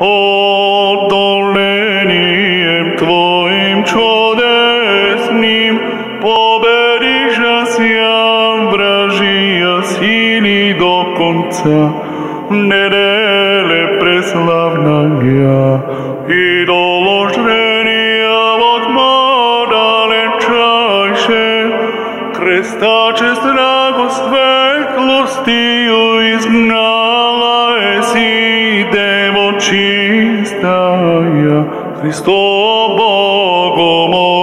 Odolenijem Tvojim čudesnim poberiža sjam vražija sili do konca. Nedele preslavna ja, idoložrenija od modale čajše, krestače strago svetlostiju izgnala Χριστό Πόγο.